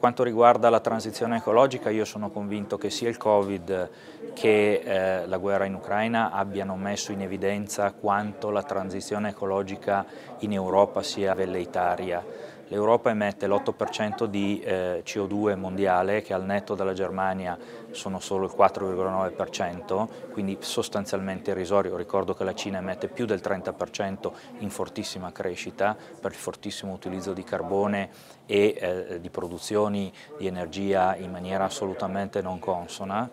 quanto riguarda la transizione ecologica io sono convinto che sia il Covid che eh, la guerra in Ucraina abbiano messo in evidenza quanto la transizione ecologica in Europa sia velleitaria. L'Europa emette l'8% di eh, CO2 mondiale che al netto della Germania sono solo il 4,9%, quindi sostanzialmente irrisorio. Ricordo che la Cina emette più del 30% in fortissima crescita per il fortissimo utilizzo di carbone e eh, di produzioni di energia in maniera assolutamente non consona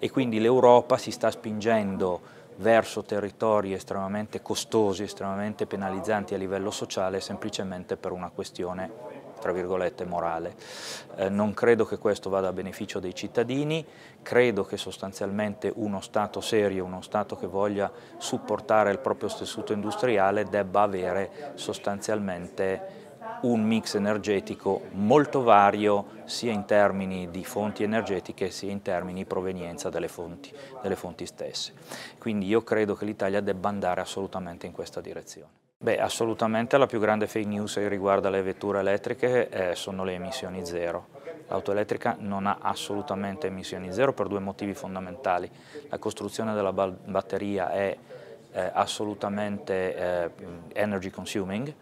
e quindi l'Europa si sta spingendo verso territori estremamente costosi, estremamente penalizzanti a livello sociale semplicemente per una questione tra virgolette morale. Eh, non credo che questo vada a beneficio dei cittadini, credo che sostanzialmente uno Stato serio, uno Stato che voglia supportare il proprio tessuto industriale debba avere sostanzialmente un mix energetico molto vario sia in termini di fonti energetiche sia in termini di provenienza delle fonti, delle fonti stesse. Quindi io credo che l'Italia debba andare assolutamente in questa direzione. Beh, assolutamente la più grande fake news che riguarda le vetture elettriche eh, sono le emissioni zero. L'auto elettrica non ha assolutamente emissioni zero per due motivi fondamentali. La costruzione della batteria è eh, assolutamente eh, energy consuming,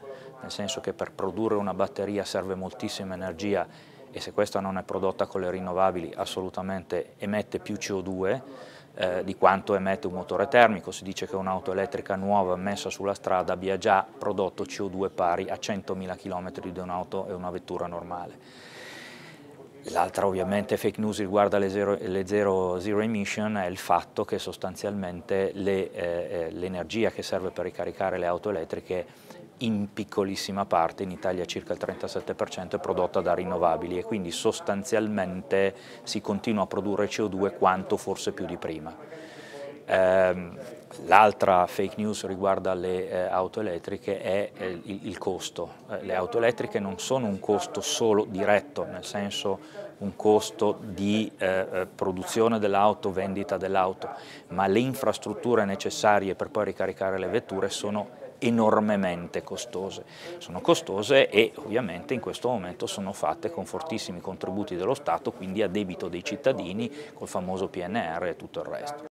nel senso che per produrre una batteria serve moltissima energia e se questa non è prodotta con le rinnovabili assolutamente emette più CO2 eh, di quanto emette un motore termico, si dice che un'auto elettrica nuova messa sulla strada abbia già prodotto CO2 pari a 100.000 km di un'auto e una vettura normale. L'altra ovviamente fake news riguarda le zero, le zero, zero emission è il fatto che sostanzialmente eh, l'energia eh, che serve per ricaricare le auto elettriche in piccolissima parte, in Italia circa il 37% è prodotta da rinnovabili e quindi sostanzialmente si continua a produrre CO2 quanto forse più di prima. Ehm, l'altra fake news riguarda le eh, auto elettriche è eh, il, costo. Eh, le auto elettriche non sono un costo solo diretto, nel senso un costo di produzione dell'auto, vendita dell'auto, ma le infrastrutture necessarie per poi ricaricare le vetture sono enormemente costose. Sono costose e ovviamente in questo momento sono fatte con fortissimi contributi dello Stato, quindi a debito dei cittadini, col famoso PNR e tutto il resto.